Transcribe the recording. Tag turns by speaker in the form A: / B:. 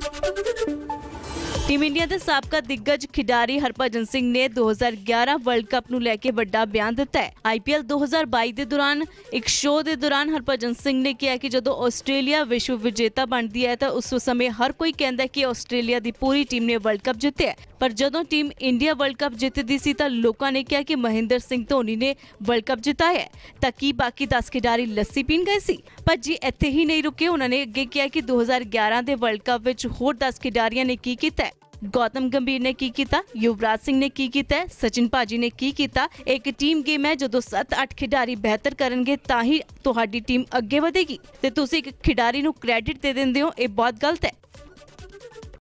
A: ハハハハ! Team India ਦੇ ਸਾਬਕਾ ਦਿੱਗਜ ਖਿਡਾਰੀ ਹਰਭਜਨ ਸਿੰਘ ਨੇ 2011 ਵਰਲਡ ਕੱਪ ਨੂੰ ਲੈ ਕੇ ਵੱਡਾ ਬਿਆਨ ਦਿੱਤਾ ਹੈ। ਆਈਪੀਐਲ 2022 ਦੇ ਦੌਰਾਨ, ਇੱਕ ਸ਼ੋਅ ਦੇ ਦੌਰਾਨ ਹਰਭਜਨ ਸਿੰਘ ਨੇ ਕਿਹਾ ਕਿ ਜਦੋਂ ਆਸਟ੍ਰੇਲੀਆ ਵਿਸ਼ਵ ਵਿਜੇਤਾ ਬਣਦੀ ਹੈ ਤਾਂ ਉਸ ਸਮੇਂ ਹਰ ਕੋਈ ਕਹਿੰਦਾ ਹੈ ਕਿ ਆਸਟ੍ਰੇਲੀਆ ਦੀ ਪੂਰੀ ਟੀਮ ਨੇ ਵਰਲਡ ਕੱਪ ਜਿੱਤਿਆ ਪਰ ਜਦੋਂ ਟੀਮ ਇੰਡੀਆ ਵਰਲਡ ਕੱਪ ਜਿੱਤਦੀ ਸੀ ਤਾਂ ਲੋਕਾਂ ਨੇ ਕਿਹਾ ਕਿ ਮਹਿੰਦਰ ਸਿੰਘ ਧੋਨੀ ਨੇ ਵਰਲਡ ਕੱਪ ਜਿਤਾਇਆ ਹੈ। ਤਾਂ ਕੀ ਬਾਕੀ 10 ਖਿਡਾਰੀ ਲੱਸੀ ਪੀਣ ਗਏ ਸੀ? ਪਰ ਜੀ ਇੱਥੇ ਹੀ ਨਹੀਂ ਰੁਕੇ, ਉਹਨਾਂ ਨੇ ਅੱਗੇ ਕਿਹਾ ਕਿ 2011 ਦੇ ਵਰਲਡ ਕੱਪ ਵਿੱਚ ਹੋਰ 10 ਖਿਡਾਰੀਆਂ ਨੇ ਕੀ ਕੀਤਾ ਗੌਤਮ ਗੰਭੀਰ ਨੇ ਕੀ ਕੀਤਾ ਯੁਵਰਾਜ ਸਿੰਘ ਨੇ ਕੀ ਕੀਤਾ ਸਚਿਨ ਭਾਜੀ ਨੇ ਕੀ ਕੀਤਾ ਇੱਕ ਟੀਮ ਗੇਮ ਹੈ ਜਦੋਂ 7-8 ਖਿਡਾਰੀ ਬਿਹਤਰ ਕਰਨਗੇ ਤਾਂ ਹੀ ਤੁਹਾਡੀ ਟੀਮ ਅੱਗੇ ਵਧੇਗੀ ਤੇ ਤੁਸੀਂ ਇੱਕ ਖਿਡਾਰੀ ਨੂੰ ਕ੍ਰੈਡਿਟ ਦੇ ਦਿੰਦੇ ਹੋ ਇਹ ਬਹੁਤ ਗਲਤ ਹੈ